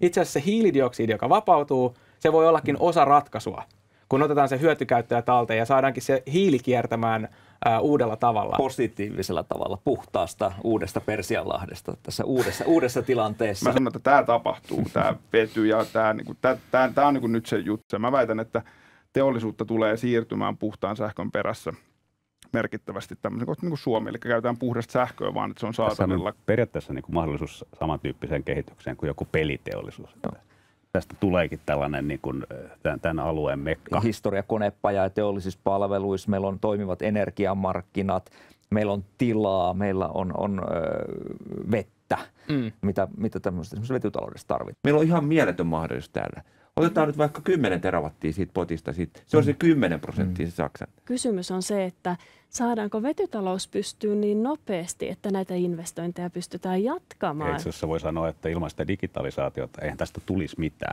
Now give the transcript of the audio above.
itse asiassa se hiilidioksidi, joka vapautuu, se voi ollakin osa ratkaisua, kun otetaan se hyötykäyttäjä talteen ja saadaankin se hiili kiertämään ää, uudella tavalla. Positiivisella tavalla, puhtaasta uudesta Persianlahdesta tässä uudessa, uudessa tilanteessa. Mä sanon, että tämä tapahtuu, tämä vety ja tämä, niin kuin, tämä, tämä, tämä on niin kuin nyt se juttu. Mä väitän, että teollisuutta tulee siirtymään puhtaan sähkön perässä merkittävästi tämmöisen kohta niin kuin Suomi, eli käytetään puhdasta sähköä, vaan että se on saatavilla. periaatteessa niin kuin mahdollisuus samantyyppiseen kehitykseen kuin joku peliteollisuus. Joo. Tästä tuleekin tällainen niin kuin, tämän, tämän alueen mekka. Historia konepaja ja teollisissa palveluissa, meillä on toimivat energiamarkkinat, meillä on tilaa, meillä on, on öö, vettä, mm. mitä, mitä tämmöistä vetytaloudessa tarvitaan. Meillä on ihan mieletön mahdollisuus täällä. Otetaan nyt vaikka 10 terawattia siitä potista. Siitä. Se on se 10 prosenttia se Saksan. Kysymys on se, että saadaanko vetytalous pystyyn niin nopeasti, että näitä investointeja pystytään jatkamaan? Itse asiassa voi sanoa, että ilman sitä digitalisaatiota eihän tästä tulisi mitään.